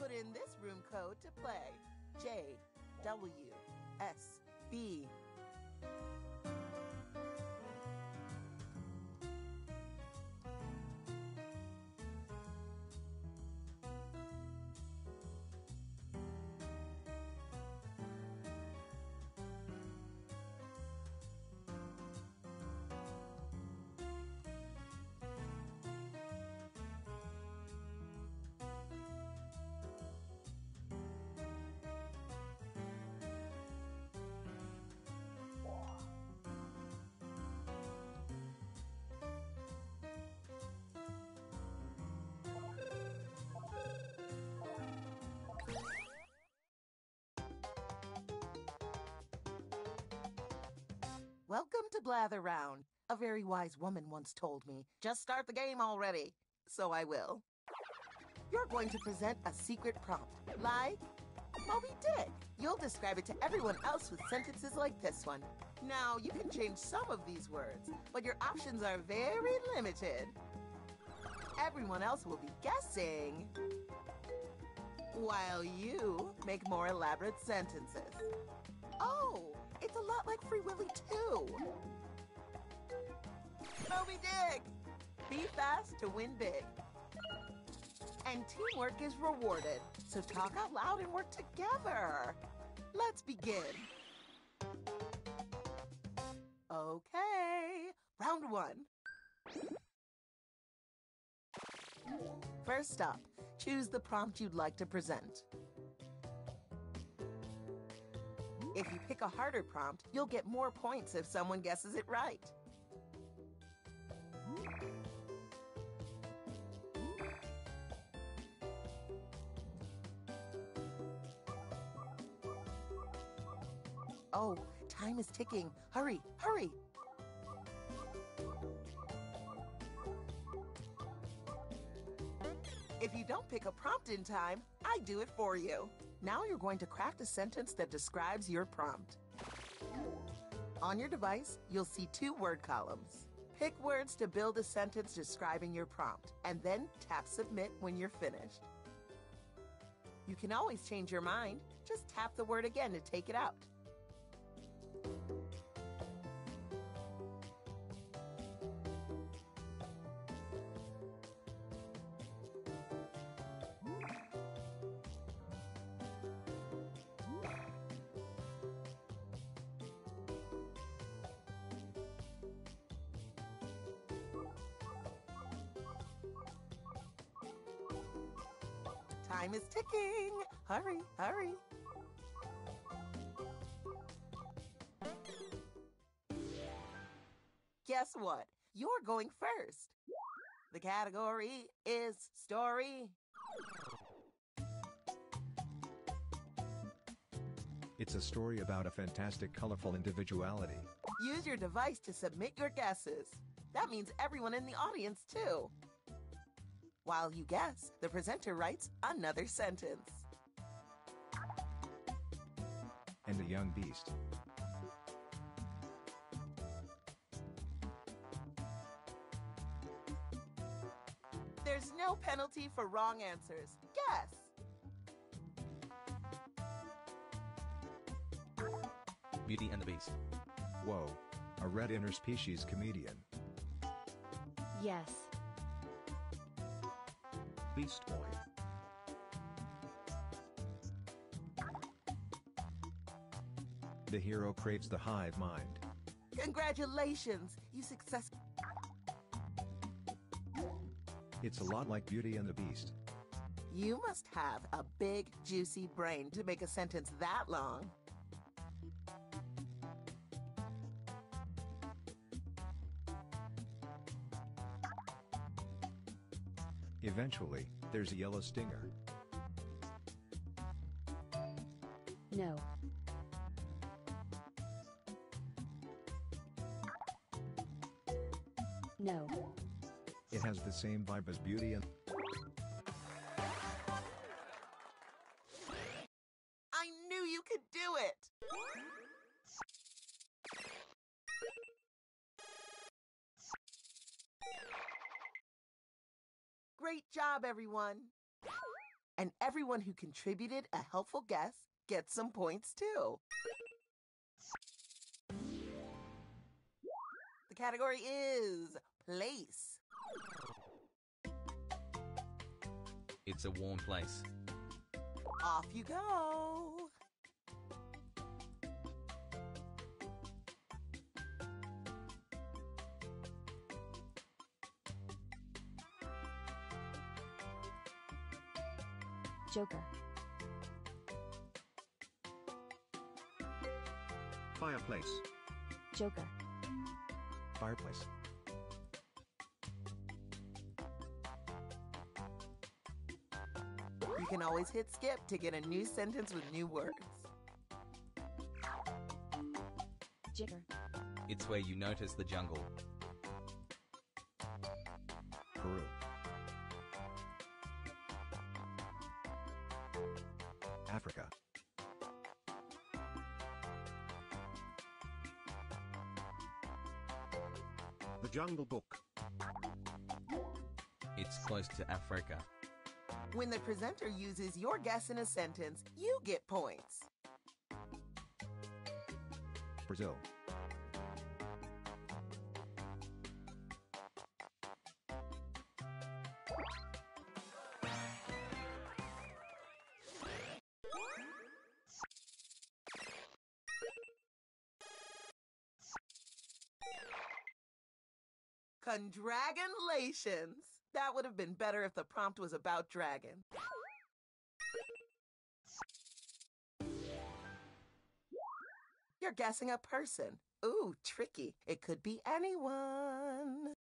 Put in this room code to play J W S B. Welcome to Blather Round. A very wise woman once told me, just start the game already. So I will. You're going to present a secret prompt, like Moby Dick. You'll describe it to everyone else with sentences like this one. Now, you can change some of these words, but your options are very limited. Everyone else will be guessing, while you make more elaborate sentences. A lot like Free Willy too. Moby Dick! Be fast to win big. And teamwork is rewarded, so talk out loud and work together. Let's begin. Okay, round one. First up, choose the prompt you'd like to present. If you pick a harder prompt, you'll get more points if someone guesses it right. Oh, time is ticking. Hurry, hurry. If you don't pick a prompt in time, I do it for you. Now you're going to craft a sentence that describes your prompt. On your device, you'll see two word columns. Pick words to build a sentence describing your prompt, and then tap Submit when you're finished. You can always change your mind. Just tap the word again to take it out. Hurry, hurry. Guess what? You're going first. The category is story. It's a story about a fantastic, colorful individuality. Use your device to submit your guesses. That means everyone in the audience, too. While you guess, the presenter writes another sentence. And a young beast. There's no penalty for wrong answers. Guess. Beauty and the Beast. Whoa. A red interspecies comedian. Yes. Beast Boy. The hero craves the hive mind. Congratulations! You success. It's a lot like Beauty and the Beast. You must have a big, juicy brain to make a sentence that long. Eventually, there's a yellow stinger. No. No. It has the same vibe as Beauty and everyone! And everyone who contributed a helpful guess gets some points too. The category is place. It's a warm place. Off you go. Joker. Fireplace. Joker. Fireplace. You can always hit skip to get a new sentence with new words. Jigger. It's where you notice the jungle. The Book. It's close to Africa. When the presenter uses your guess in a sentence, you get points. Congratulations! That would have been better if the prompt was about dragon. You're guessing a person. Ooh, tricky. It could be anyone.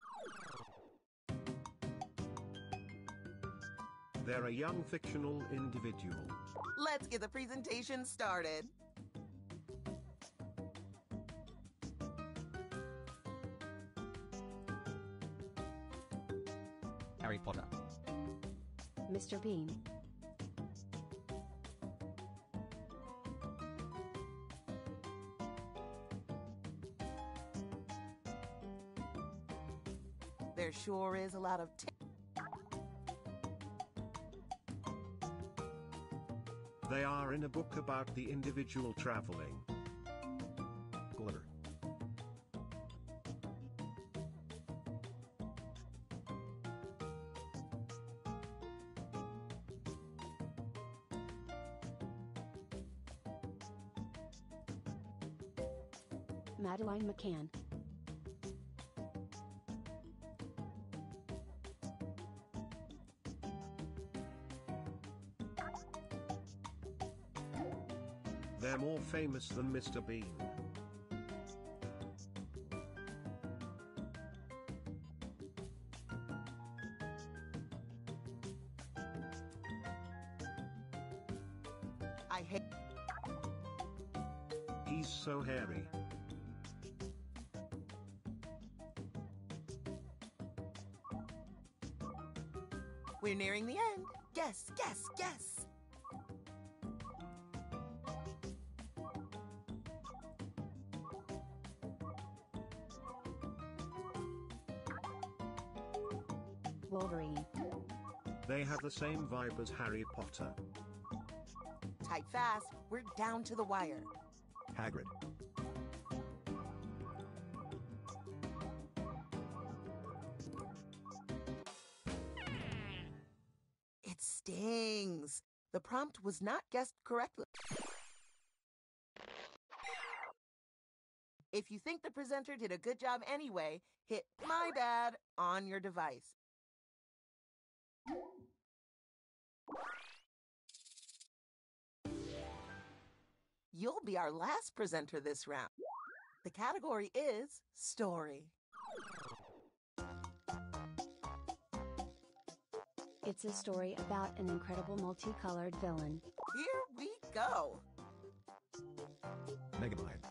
They're a young fictional individual. Let's get the presentation started. Mr. Bean. There sure is a lot of. T- They are in a book about the individual traveling. Madeleine McCann. They're more famous than Mr. Bean. The same vibe as Harry Potter. Type fast. We're down to the wire. Hagrid. It stings. The prompt was not guessed correctly. If you think the presenter did a good job anyway, hit my bad on your device. You'll be our last presenter this round. The category is story. It's a story about an incredible multicolored villain. Here we go. Megamind.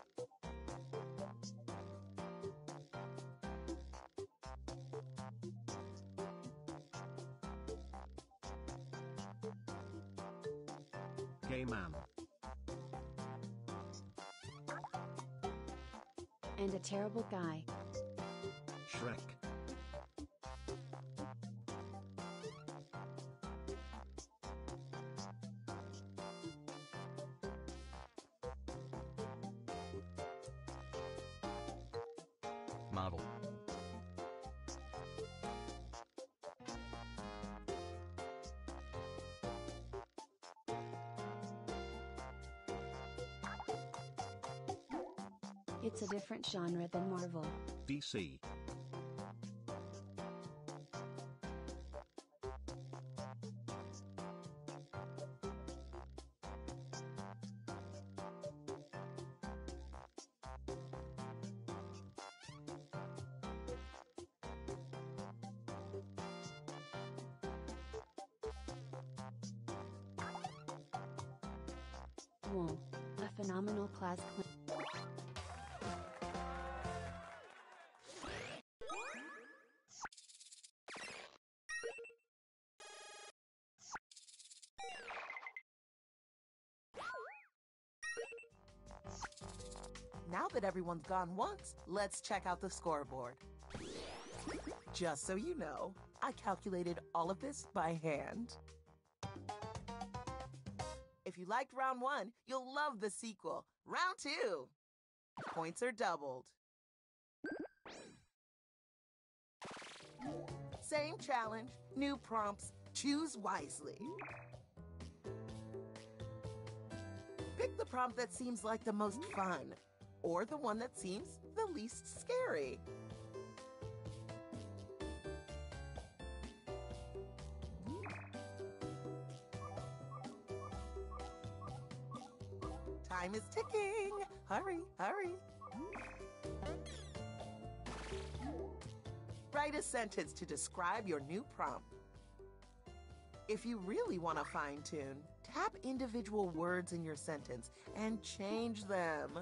And a terrible guy. Different genre than Marvel. DC. Wool. A phenomenal class everyone's gone once, let's check out the scoreboard. Just so you know, I calculated all of this by hand. If you liked round one, you'll love the sequel, round two. Points are doubled. Same challenge, new prompts, choose wisely. Pick the prompt that seems like the most fun, or the one that seems the least scary. Time is ticking. Hurry, hurry. Write a sentence to describe your new prompt. If you really want to fine tune, tap individual words in your sentence and change them.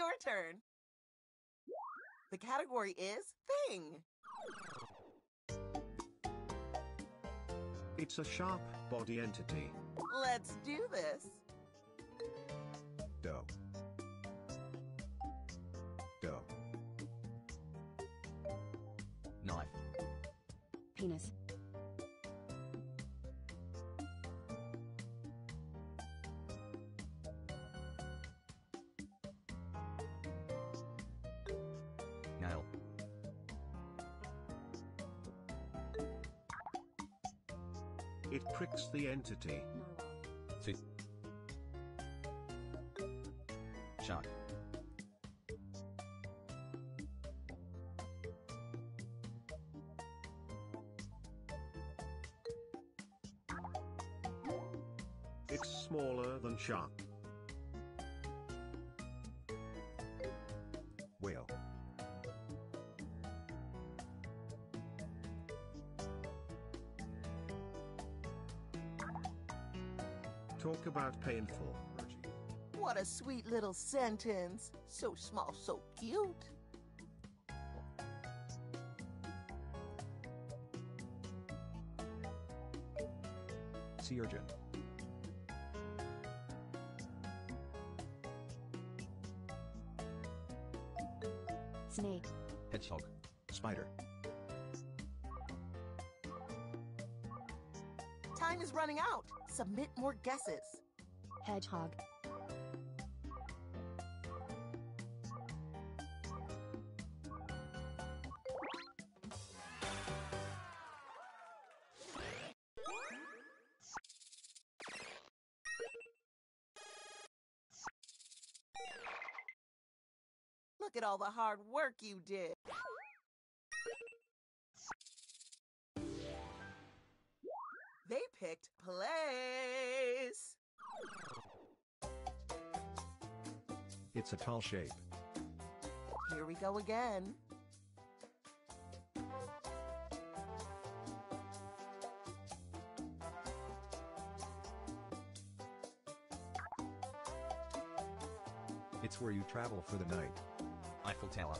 Your turn. The category is thing. It's a sharp body entity. Let's do this. Doe. Doe. Knife. penis. Entity. Shark. It's smaller than shark. A sweet little sentence. So small, so cute. Sea urchin. Snake. Hedgehog. Spider. Time is running out. Submit more guesses. Hedgehog. At all the hard work you did. They picked place. It's a tall shape. Here we go again. It's where you travel for the night. Eiffel Tower.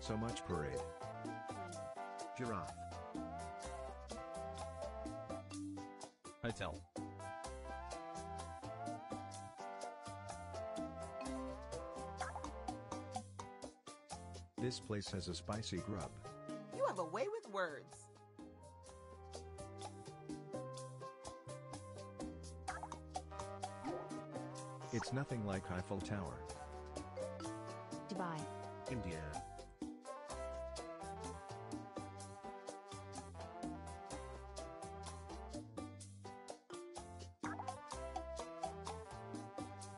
So much parade. Giraffe. Hotel. This place has a spicy grub. You have a way with words. It's nothing like Eiffel Tower. Dubai, India.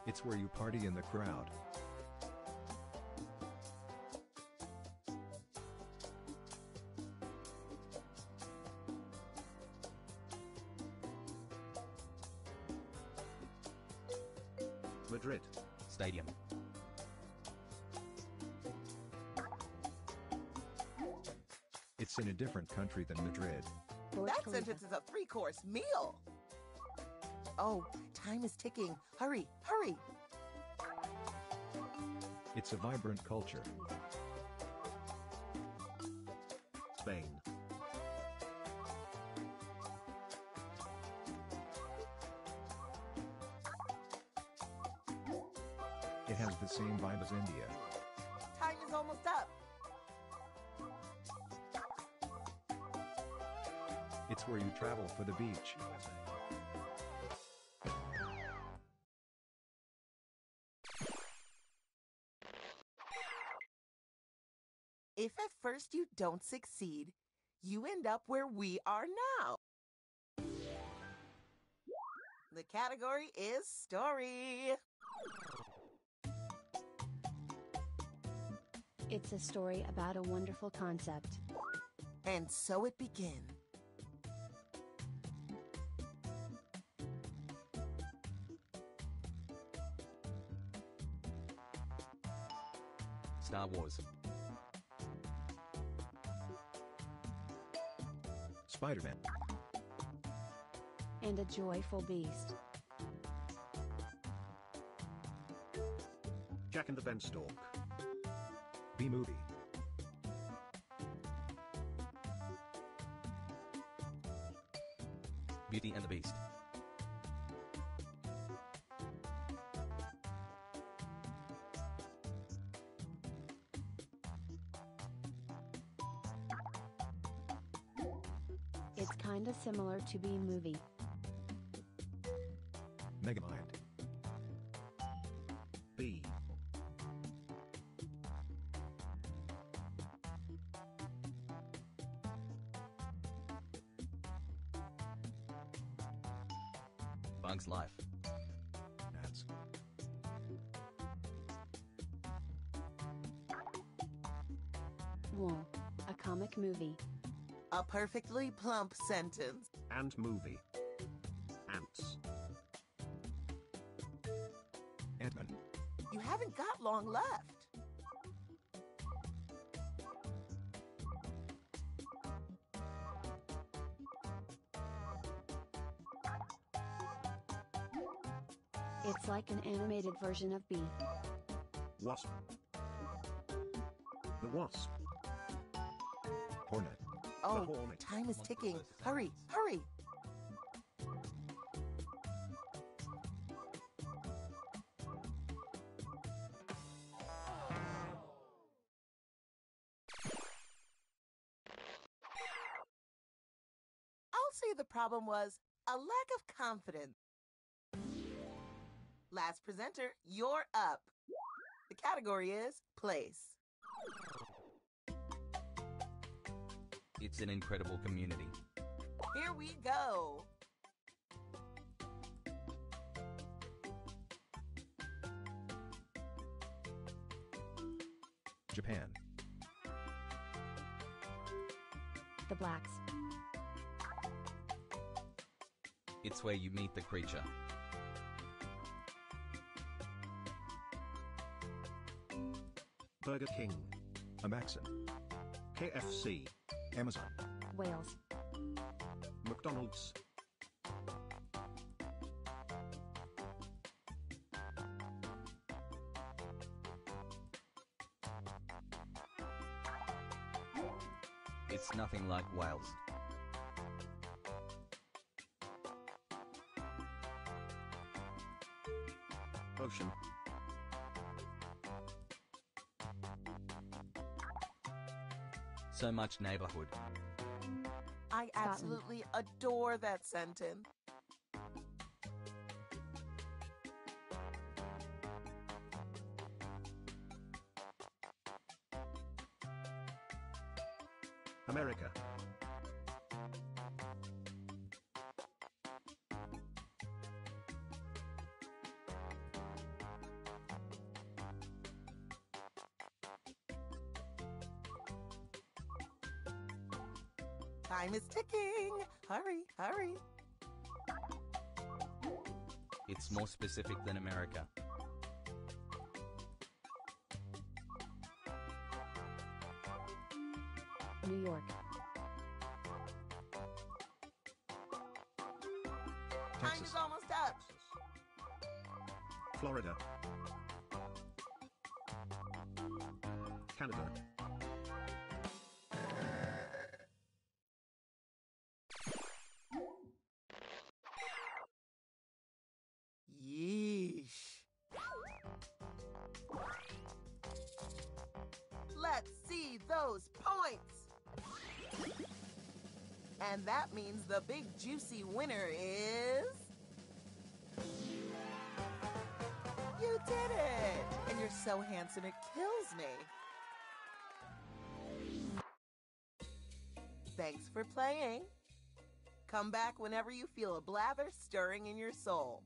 It's where you party in the crowd. It's in a different country than Madrid. Burj That Khalifa, sentence is a three course meal. Oh, time is ticking. Hurry, hurry. It's a vibrant culture. If at first you don't succeed, you end up where we are now. The category is story. It's a story about a wonderful concept. And so it begins. Star Wars. Spider Man. And a joyful beast. Jack and the Beanstalk. B movie. Beauty and the Beast. To be movie. Megamind. B. Bug's Life. That's Wool, a comic movie. A perfectly plump sentence. And movie. Ants. Ant-Man. You haven't got long left. It's like an animated version of Bee. Wasp. The Wasp. Hornet. Oh, time is ticking. Hurry, hurry. I'll say the problem was a lack of confidence. Last presenter, you're up. The category is place. It's an incredible community. Here we go. Japan. The Blacks. It's where you meet the creature. Burger King. A Maxim. KFC. Amazon. Wales. McDonald's. It's nothing like Wales. So much neighborhood. I absolutely adore that sentence. Hurry. It's more specific than America. Those points. And that means the big juicy winner is. You did it! And you're so handsome it kills me. Thanks for playing. Come back whenever you feel a blather stirring in your soul.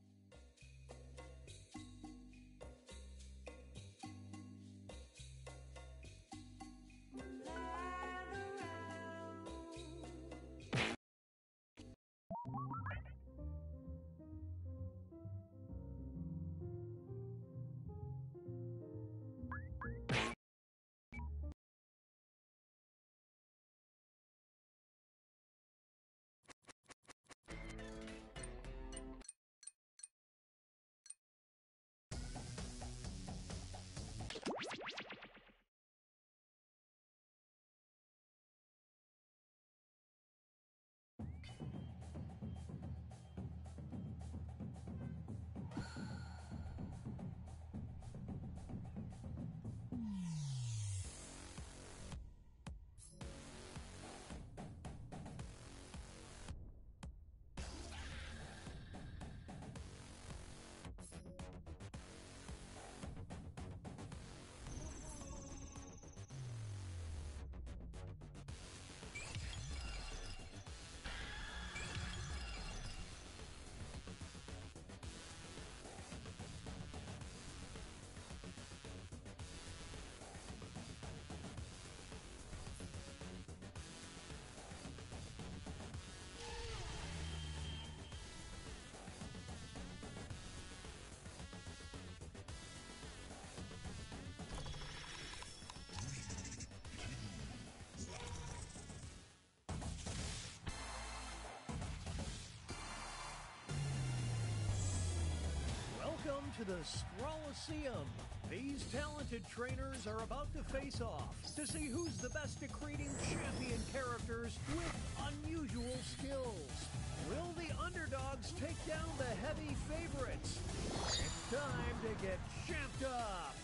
Welcome to the Scrolliseum. These talented trainers are about to face off to see who's the best at creating champion characters with unusual skills. Will the underdogs take down the heavy favorites? It's time to get champed up.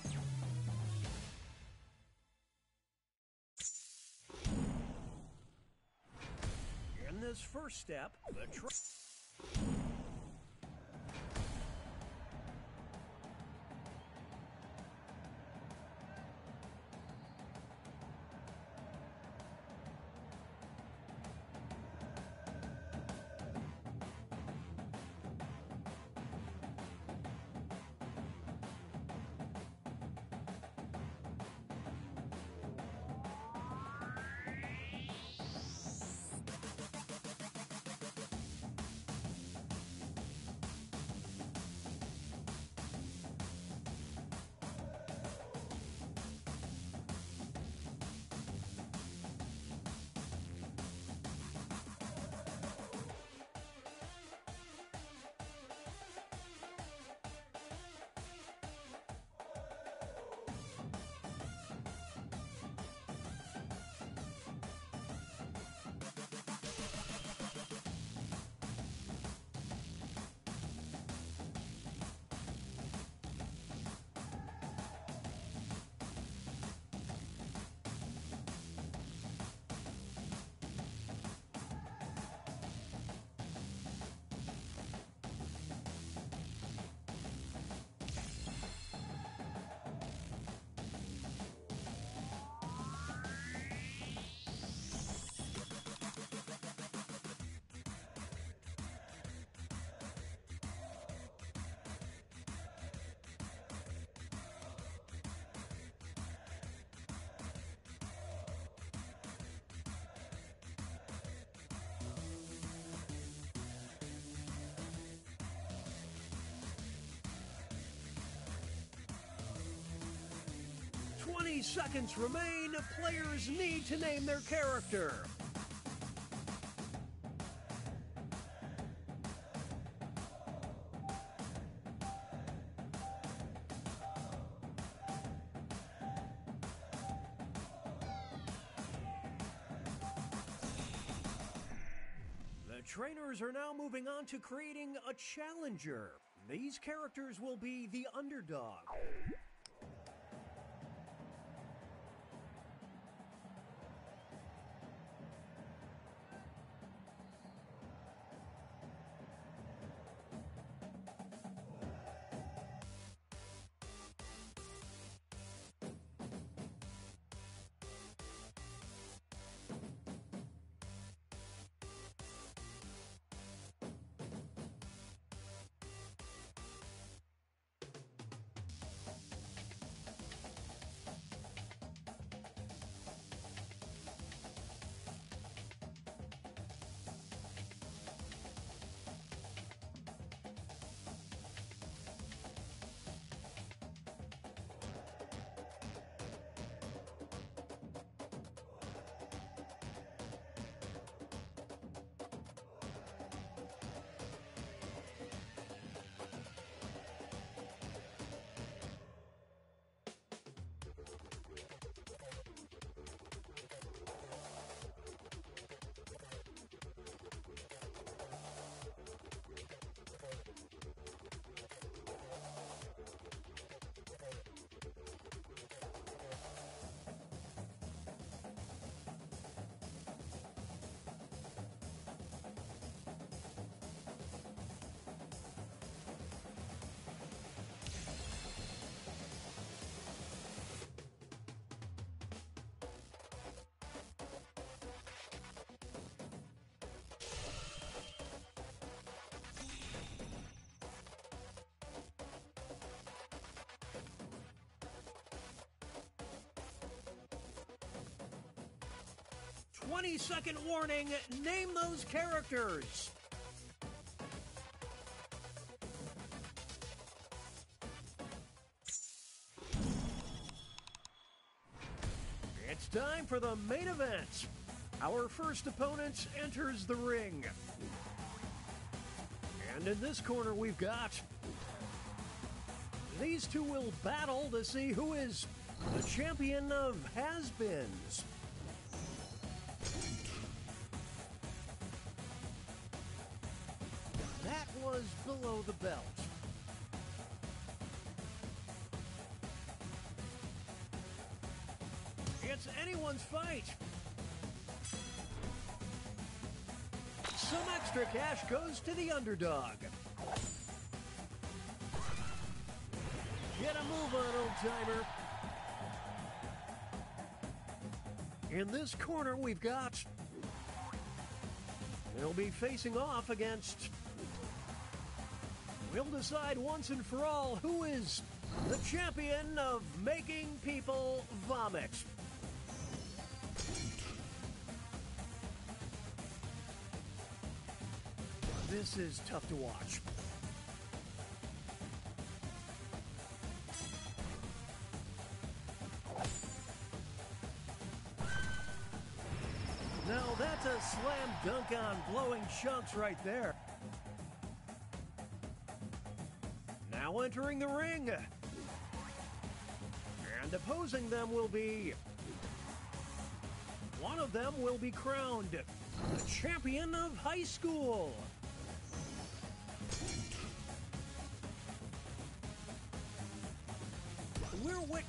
In this first step, the 20 seconds remain. Players need to name their character. The trainers are now moving on to creating a challenger. These characters will be the underdog. Twenty second warning. Name those characters. It's time for the main event. Our first opponent enters the ring. And in this corner, we've got. These two will battle to see who is the champion of has beens. Some extra cash goes to the underdog. Get a move on, old timer. In this corner, we've got. They'll be facing off against. We'll decide once and for all who is the champion of making people vomit. This is tough to watch. Now that's a slam dunk on blowing chunks right there. Now entering the ring. And opposing them will be. One of them will be crowned the champion of high school.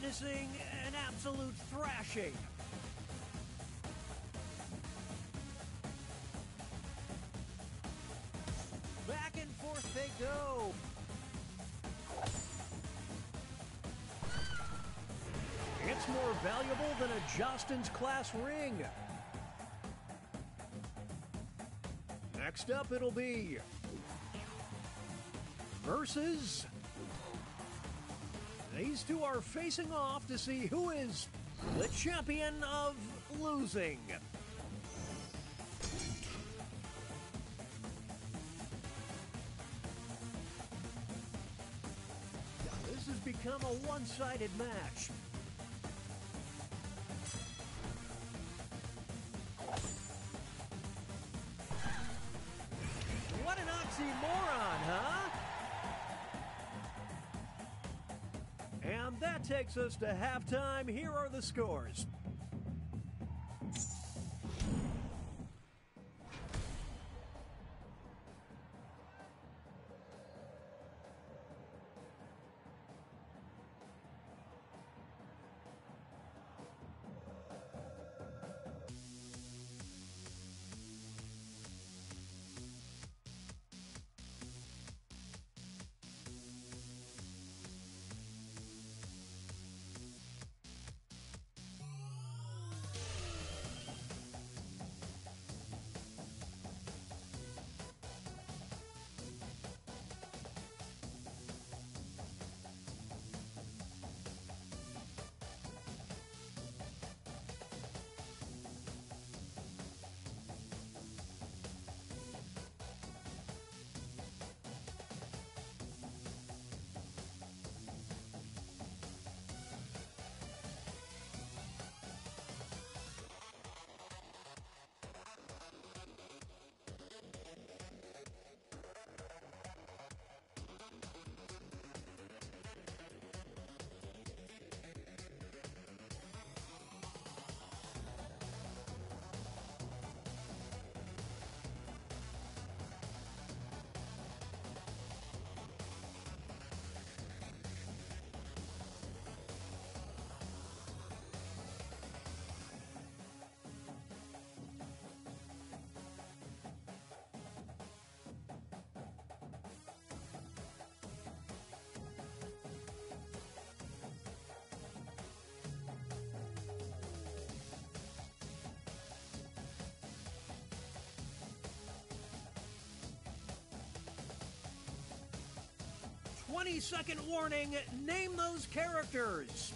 Witnessing an absolute thrashing. Back and forth they go. It's more valuable than a Justin's class ring. Next up, it'll be versus. These two are facing off to see who is the champion of losing. This has become a one sided match. Us to halftime. Here are the scores. Twenty second warning. Name those characters.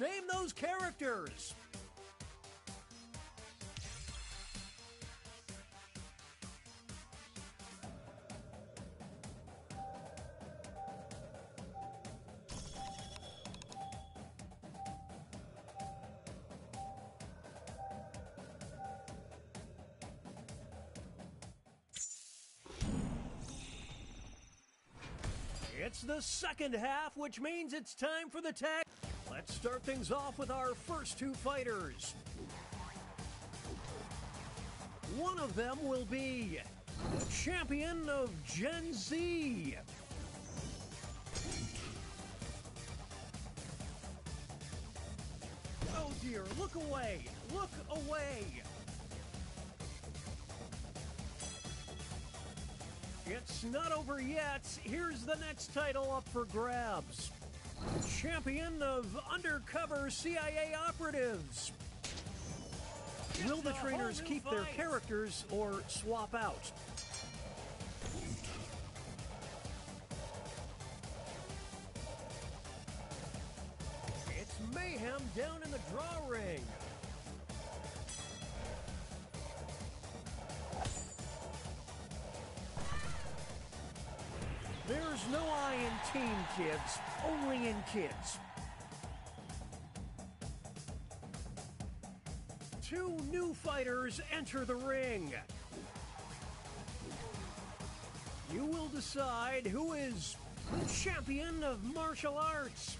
Name those characters. It's the second half, which means it's time for the tag. Let's start things off with our first two fighters. One of them will be the champion of Gen Z. Oh dear, look away! Look away! It's not over yet. Here's the next title up for grabs. Champion of Undercover CIA Operatives. Will the trainers keep their characters or swap out? Kids, only in kids. Two new fighters enter the ring. You will decide who is the champion of martial arts.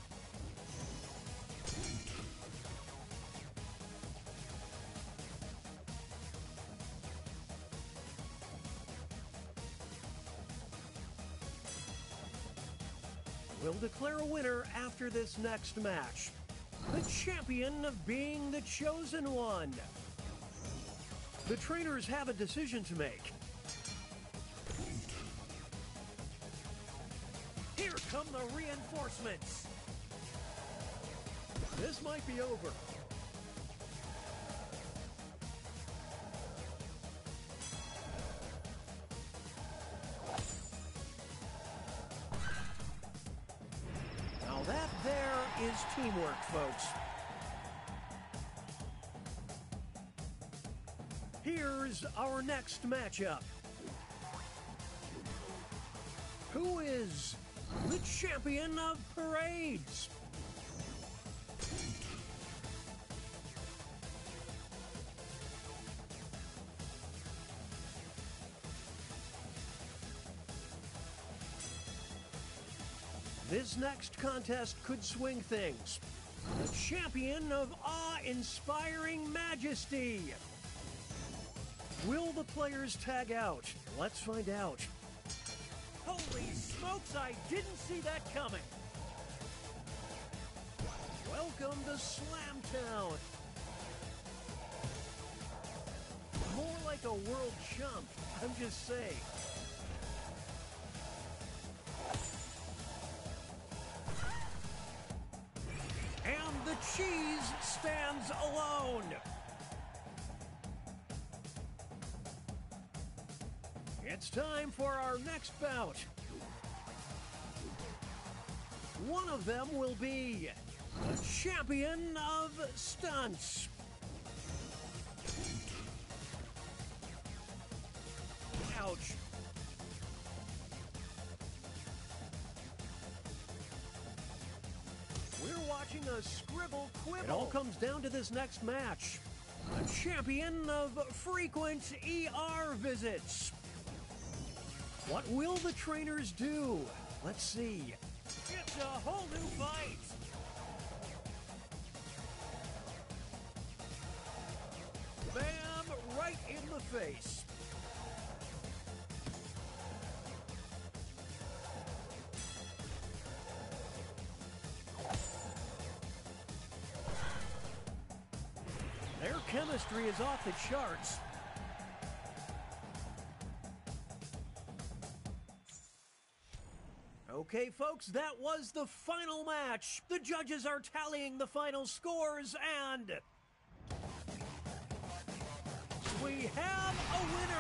After this next match. The champion of being the chosen one. The trainers have a decision to make. Here come the reinforcements. This might be over. Folks. Here's our next matchup. Who is the champion of parades? This next contest could swing things. The champion of awe-inspiring majesty. Will the players tag out? Let's find out. Holy smokes, I didn't see that coming. Welcome to Slamtown. More like a world chump, I'm just saying. Alone. It's time for our next bout. One of them will be champion of stunts. Comes down to this next match. A champion of frequent ER visits. What will the trainers do? Let's see. It's a whole new fight. Bam! Right in the face. Is off the charts. Okay, folks, that was the final match. The judges are tallying the final scores, and. We have a winner!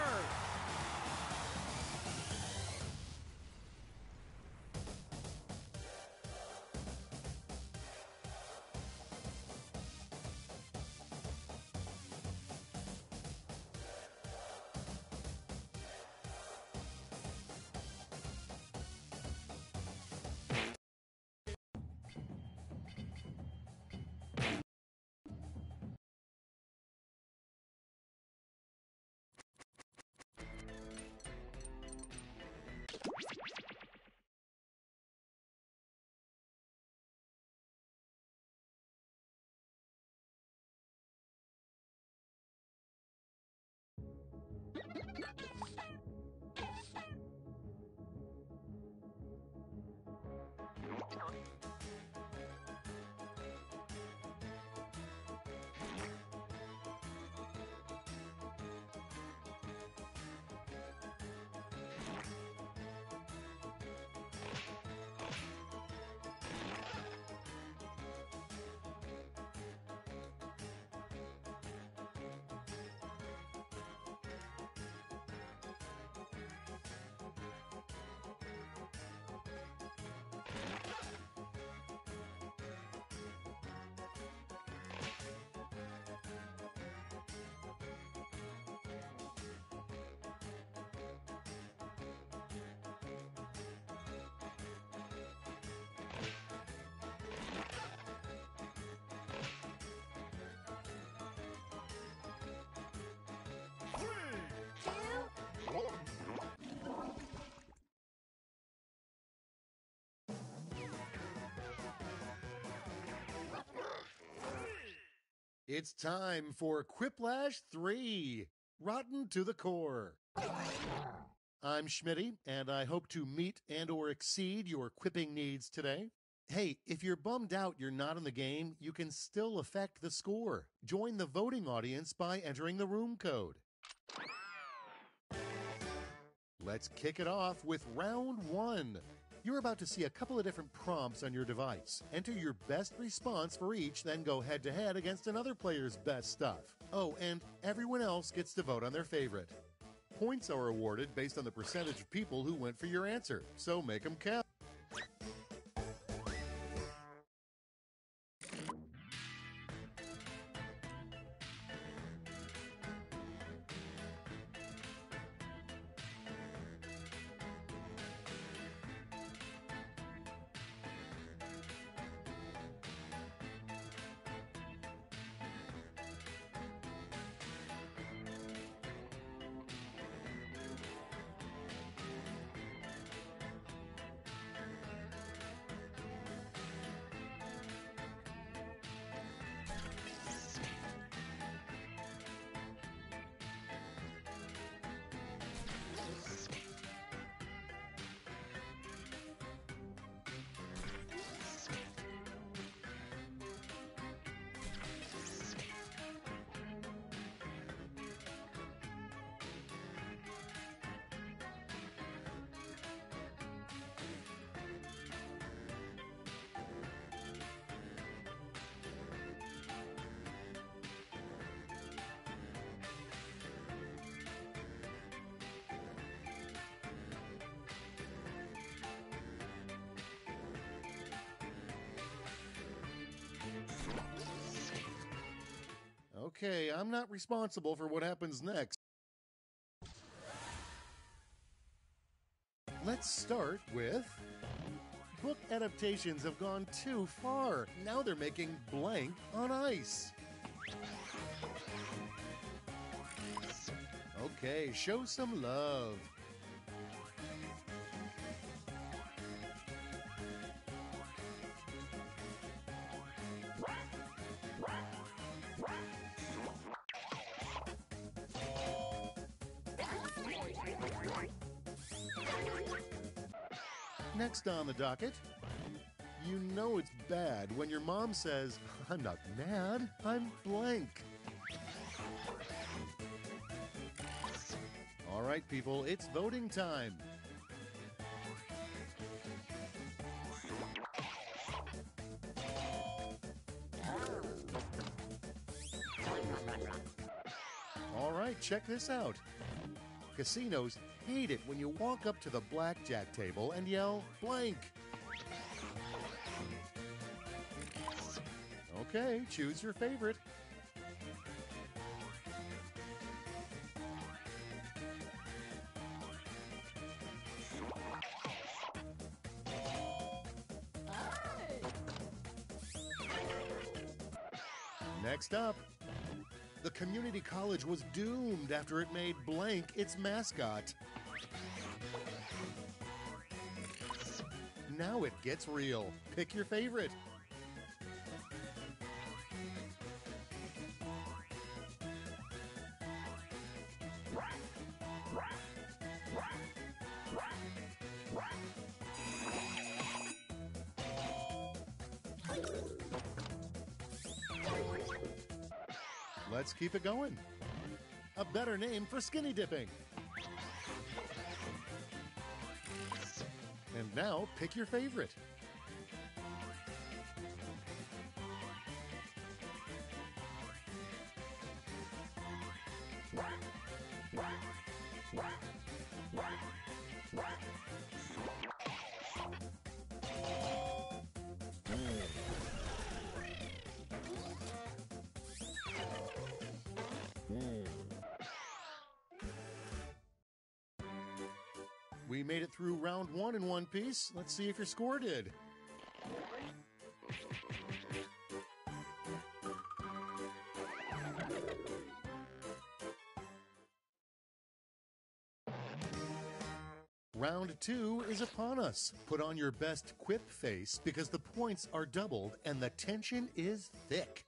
It's time for Quiplash 3 Rotten to the Core. I'm Schmitty, and I hope to meet and or exceed your quipping needs today. Hey, if you're bummed out you're not in the game, you can still affect the score. Join the voting audience by entering the room code. Let's kick it off with round one. You're about to see a couple of different prompts on your device. Enter your best response for each, then go head to head against another player's best stuff. Oh, and everyone else gets to vote on their favorite. Points are awarded based on the percentage of people who went for your answer, so make them count. Okay, I'm not responsible for what happens next. Let's start with. Book adaptations have gone too far. Now they're making blank on ice. Okay, show some love. Docket, you know it's bad when your mom says, I'm not mad, I'm blank. All right, people, it's voting time. All right, check this out. Casinos hate it when you walk up to the blackjack table and yell blank. Okay, choose your favorite. Next up, community college was doomed after it made blank its mascot. Now it gets real. Pick your favorite. Keep it going. A better name for skinny dipping. And now pick your favorite. Let's see if your score did. Round two is upon us. Put on your best quip face because the points are doubled and the tension is thick.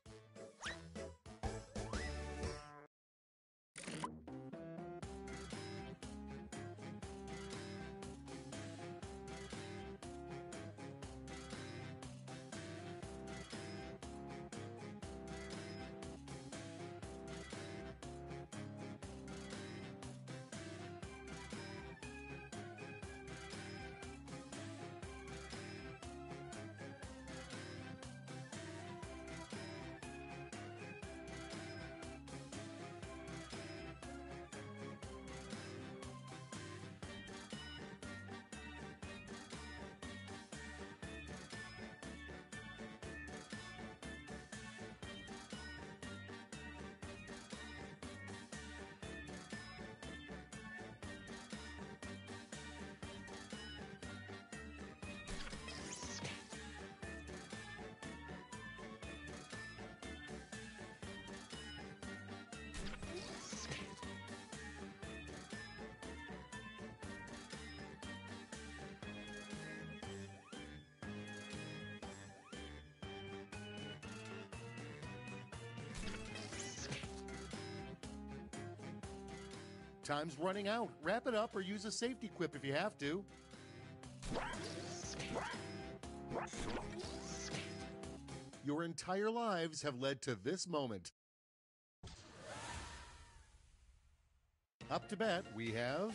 Time's running out. Wrap it up or use a safety quip if you have to. Your entire lives have led to this moment. Up to bat, we have.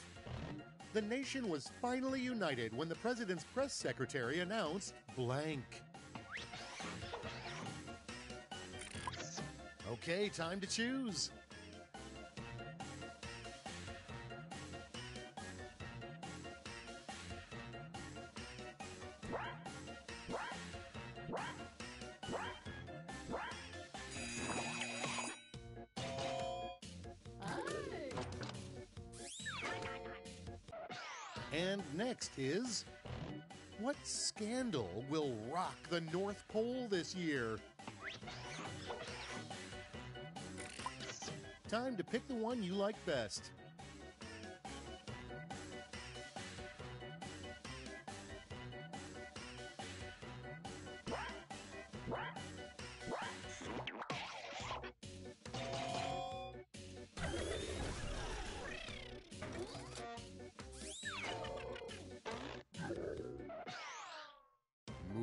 The nation was finally united when the president's press secretary announced blank. Okay, time to choose. Rock the North Pole this year? Time to pick the one you like best.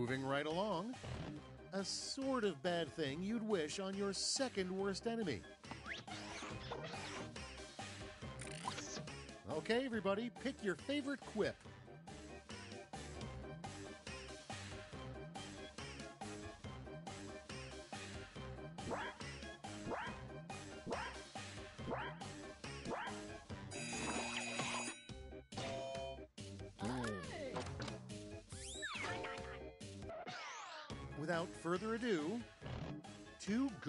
Moving right along, a sort of bad thing you'd wish on your second worst enemy. Okay, everybody, pick your favorite quip.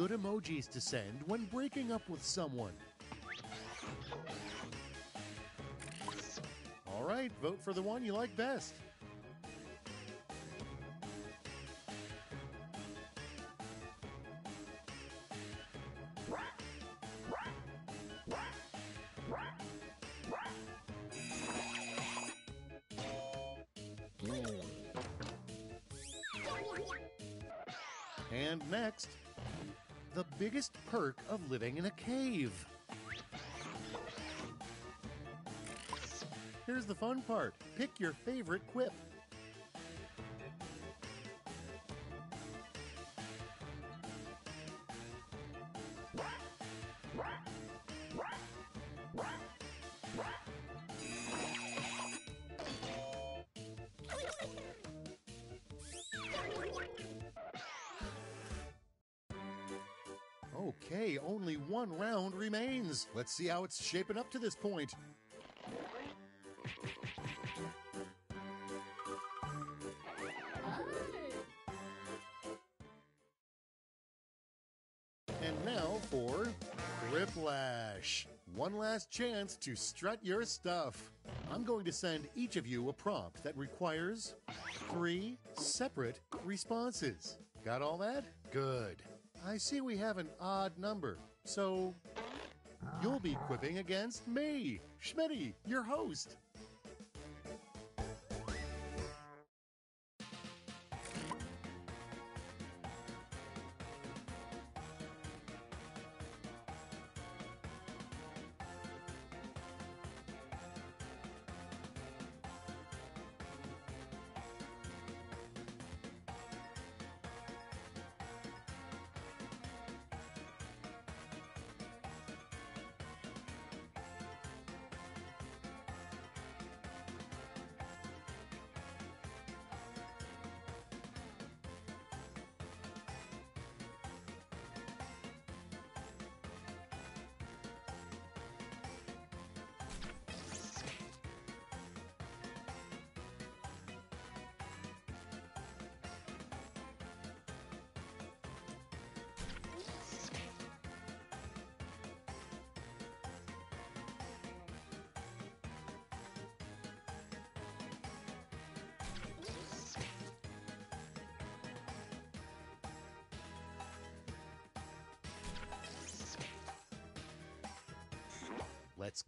Good emojis to send when breaking up with someone. All right, vote for the one you like best. Perk of living in a cave. Here's the fun part pick your favorite quip. Okay, only one round remains. Let's see how it's shaping up to this point. And now for Thriplash. One last chance to strut your stuff. I'm going to send each of you a prompt that requires three separate responses. Got all that? Good. I see we have an odd number, so you'll be quipping against me, Schmitty, your host.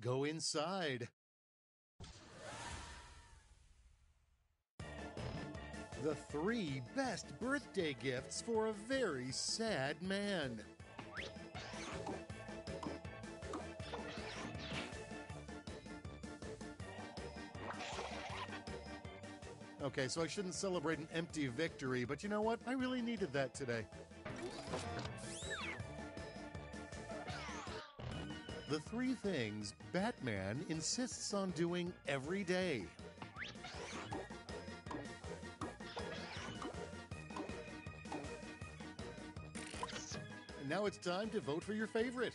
go inside. The three best birthday gifts for a very sad man. Okay, so I shouldn't celebrate an empty victory, but you know what? I really needed that today. Three things Batman insists on doing every day. And now it's time to vote for your favorite.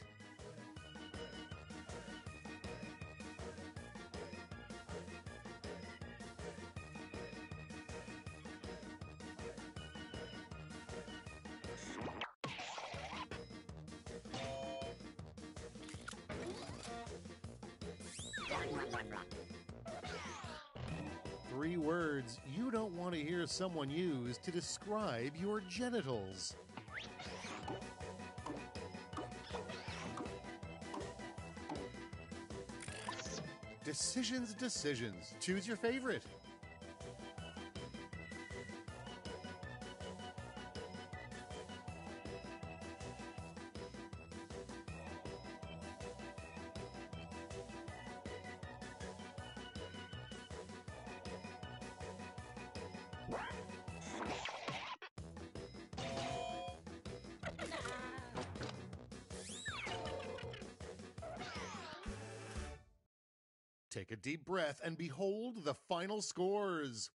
Someone use to describe your genitals. Decisions, decisions. Choose your favorite. Breath and behold the final scores.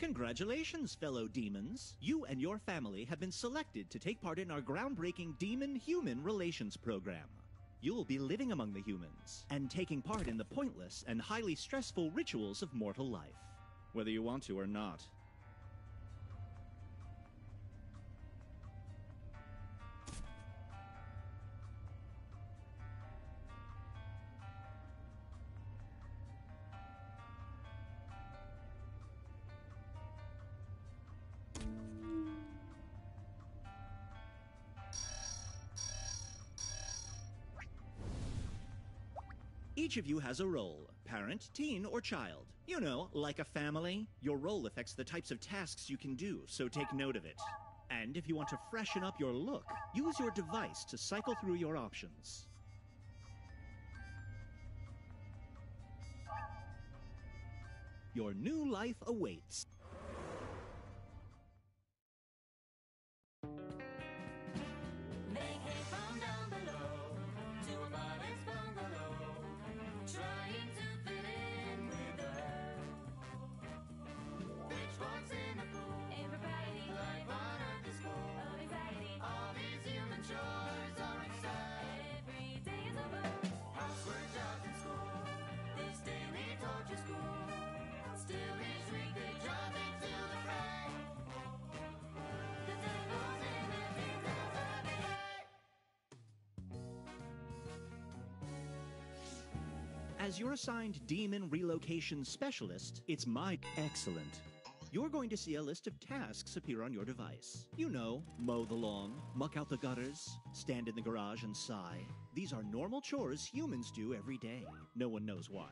Congratulations, fellow demons. You and your family have been selected to take part in our groundbreaking demon human relations program. You'll be living among the humans and taking part in the pointless and highly stressful rituals of mortal life, whether you want to or not. Each of you has a role parent, teen, or child. You know, like a family. Your role affects the types of tasks you can do, so take note of it. And if you want to freshen up your look, use your device to cycle through your options. Your new life awaits. Your assigned demon relocation specialist, it's my excellent. You're going to see a list of tasks appear on your device. You know, mow the lawn, muck out the gutters, stand in the garage and sigh. These are normal chores humans do every day. No one knows why.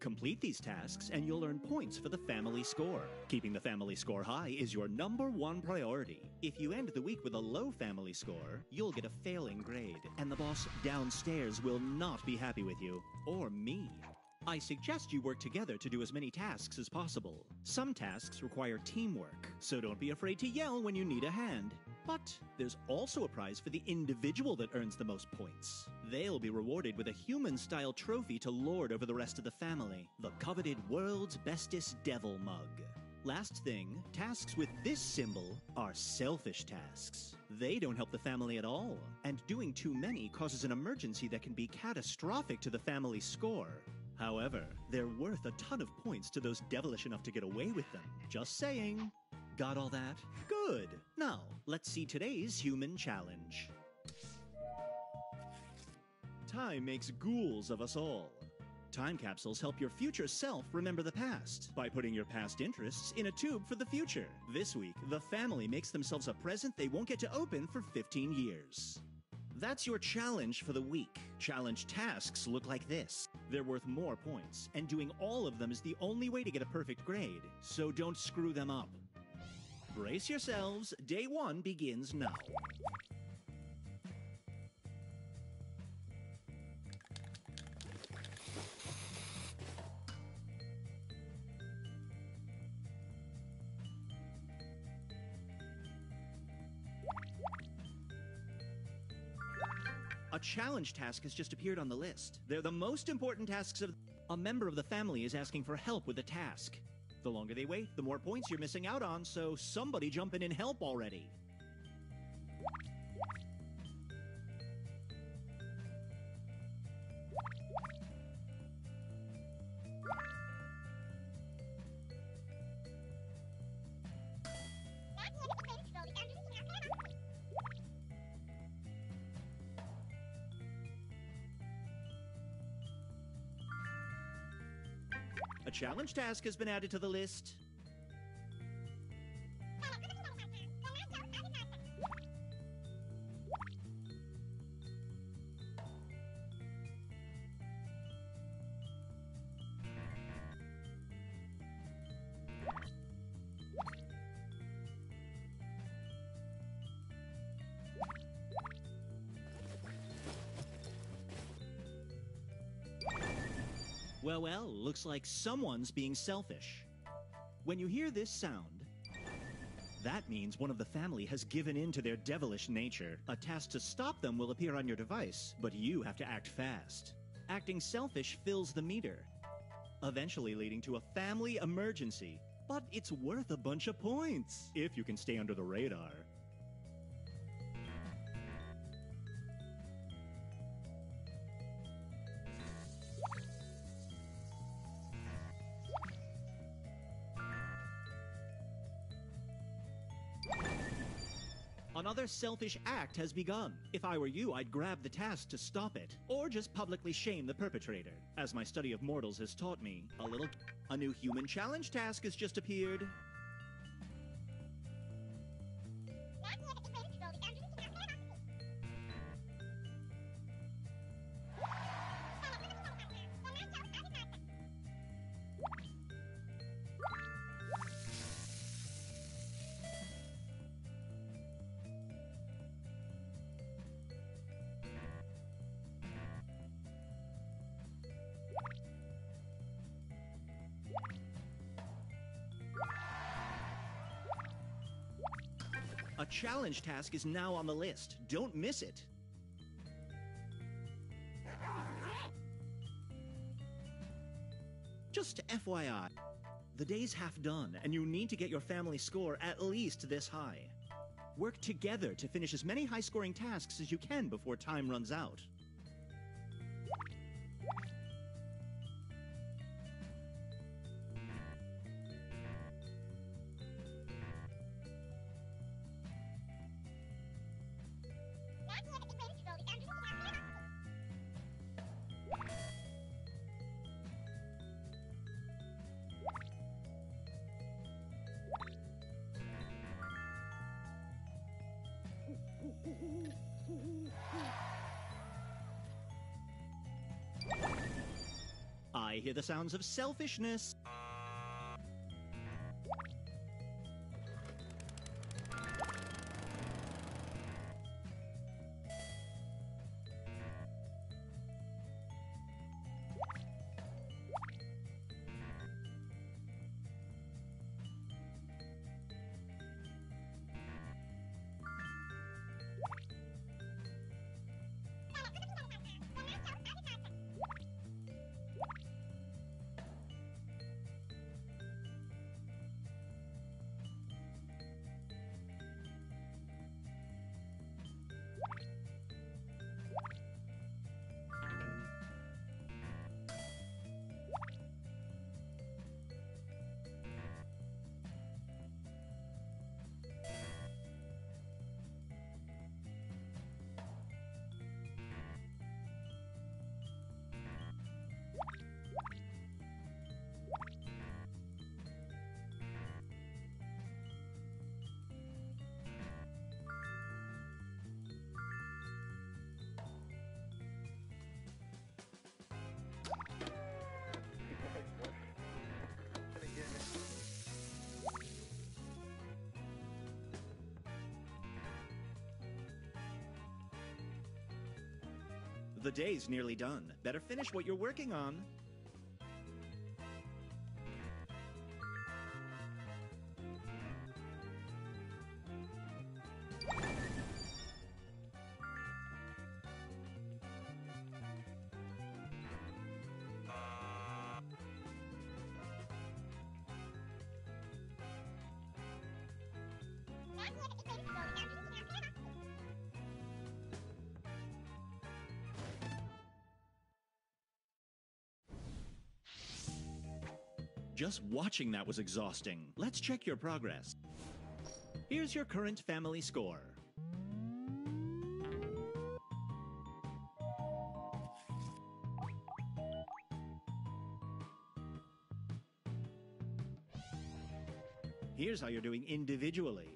Complete these tasks and you'll earn points for the family score. Keeping the family score high is your number one priority. If you end the week with a low family score, you'll get a failing grade, and the boss downstairs will not be happy with you, or me. I suggest you work together to do as many tasks as possible. Some tasks require teamwork, so don't be afraid to yell when you need a hand. But there's also a prize for the individual that earns the most points. They'll be rewarded with a human style trophy to lord over the rest of the family the coveted World's Bestest Devil Mug. Last thing, tasks with this symbol are selfish tasks. They don't help the family at all, and doing too many causes an emergency that can be catastrophic to the family score. However, they're worth a ton of points to those devilish enough to get away with them. Just saying. Got all that? Good. Now, let's see today's human challenge. Time makes ghouls of us all. Time capsules help your future self remember the past by putting your past interests in a tube for the future. This week, the family makes themselves a present they won't get to open for 15 years. That's your challenge for the week. Challenge tasks look like this. They're worth more points, and doing all of them is the only way to get a perfect grade, so don't screw them up. Brace yourselves, day one begins now. Challenge task has just appeared on the list. They're the most important tasks of. A member of the family is asking for help with a task. The longer they wait, the more points you're missing out on, so somebody jump in and help already. Task has been added to the list. Well, well, looks like someone's being selfish. When you hear this sound, that means one of the family has given in to their devilish nature. A task to stop them will appear on your device, but you have to act fast. Acting selfish fills the meter, eventually leading to a family emergency. But it's worth a bunch of points if you can stay under the radar. Selfish act has begun. If I were you, I'd grab the task to stop it, or just publicly shame the perpetrator. As my study of mortals has taught me, a little. A new human challenge task has just appeared. Challenge task is now on the list. Don't miss it. Just FYI, the day's half done, and you need to get your family score at least this high. Work together to finish as many high scoring tasks as you can before time runs out. The sounds of selfishness. The day's nearly done. Better finish what you're working on. Just watching that was exhausting. Let's check your progress. Here's your current family score. Here's how you're doing individually.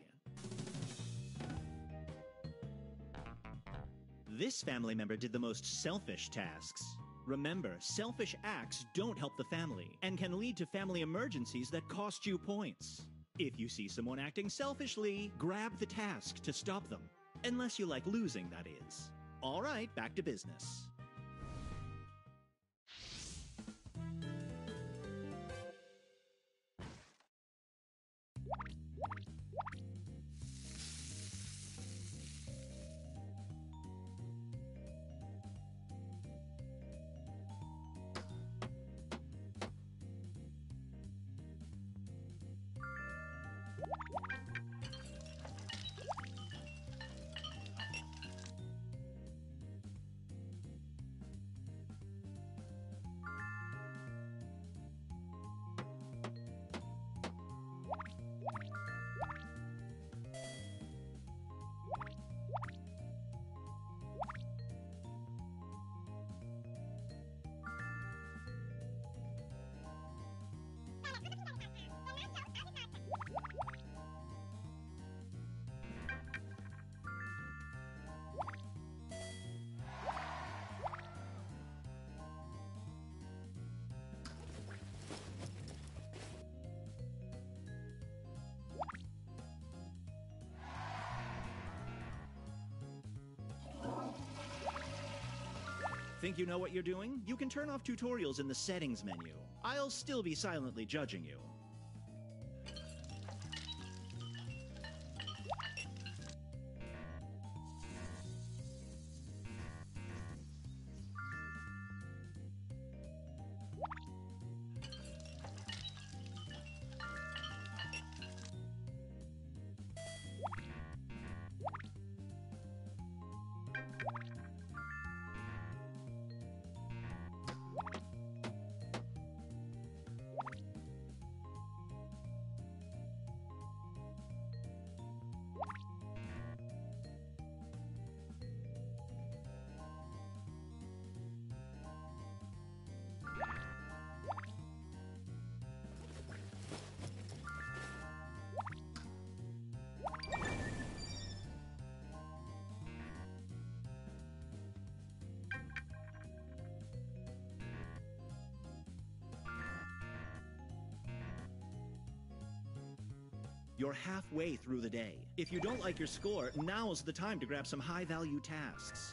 This family member did the most selfish tasks. Remember, selfish acts don't help the family and can lead to family emergencies that cost you points. If you see someone acting selfishly, grab the task to stop them. Unless you like losing, that is. All right, back to business. Think you know what you're doing? You can turn off tutorials in the settings menu. I'll still be silently judging you. You're halfway through the day. If you don't like your score, now's the time to grab some high value tasks.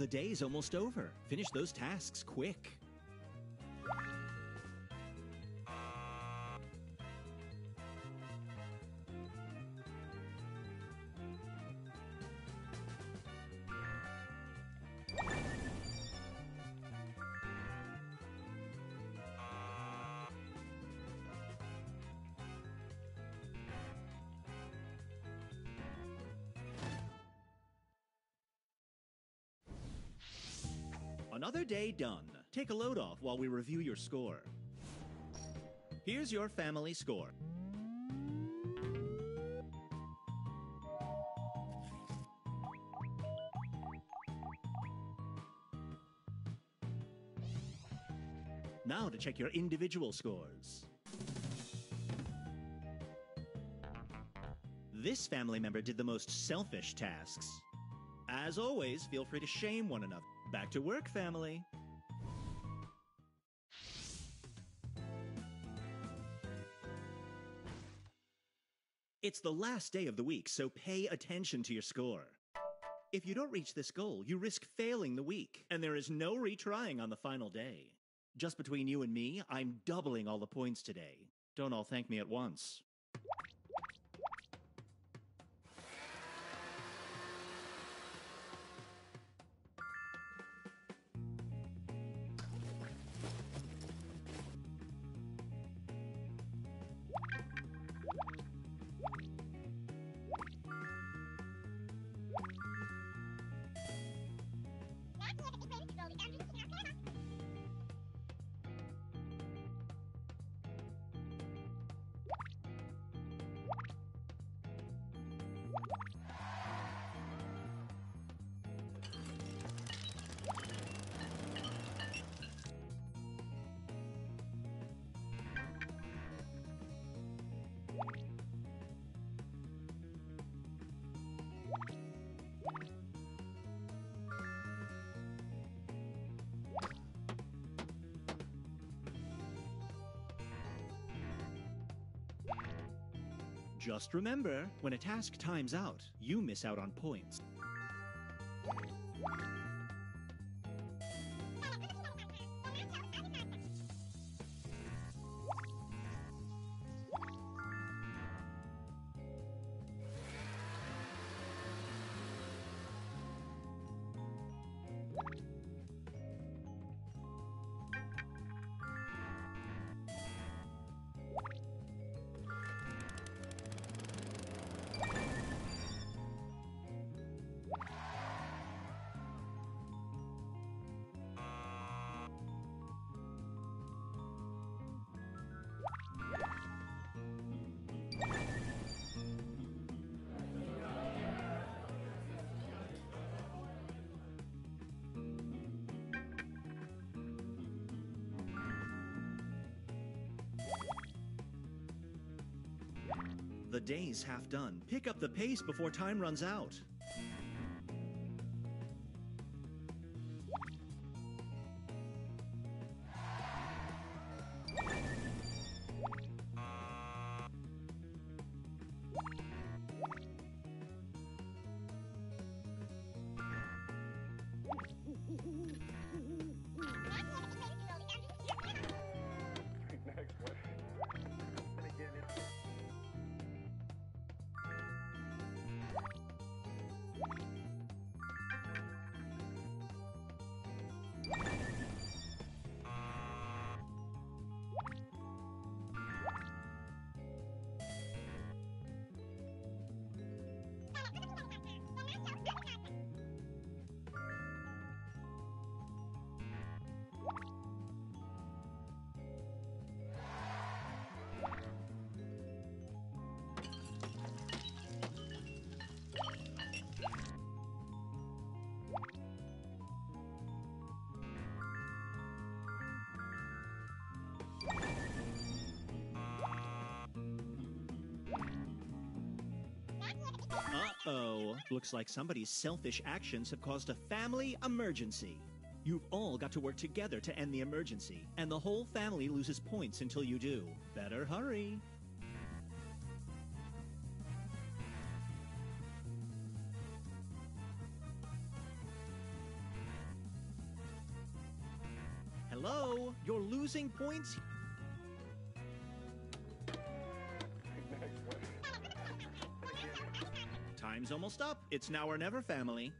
The day's almost over. Finish those tasks quick. Another day done. Take a load off while we review your score. Here's your family score. Now to check your individual scores. This family member did the most selfish tasks. As always, feel free to shame one another. Back to work, family. It's the last day of the week, so pay attention to your score. If you don't reach this goal, you risk failing the week, and there is no retrying on the final day. Just between you and me, I'm doubling all the points today. Don't all thank me at once. Just remember, when a task times out, you miss out on points. The day's half done. Pick up the pace before time runs out. Looks like somebody's selfish actions have caused a family emergency. You've all got to work together to end the emergency, and the whole family loses points until you do. Better hurry. Hello? You're losing points? Almost up. It's now or never, family.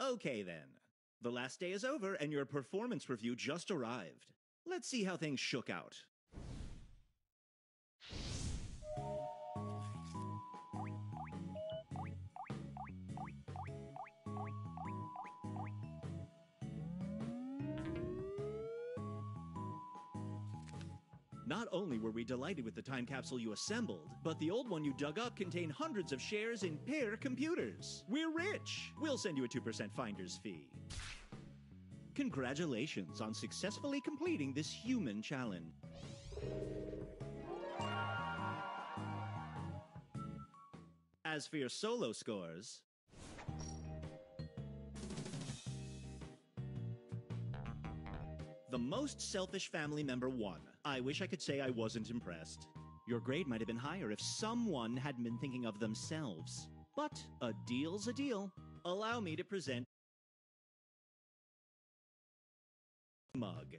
Okay then. The last day is over and your performance review just arrived. Let's see how things shook out. Not only were we delighted with the time capsule you assembled, but the old one you dug up contained hundreds of shares in Pear Computers. We're rich! We'll send you a 2% finder's fee. Congratulations on successfully completing this human challenge. As for your solo scores, the most selfish family member won. I wish I could say I wasn't impressed. Your grade might have been higher if someone hadn't been thinking of themselves. But a deal's a deal. Allow me to present mug.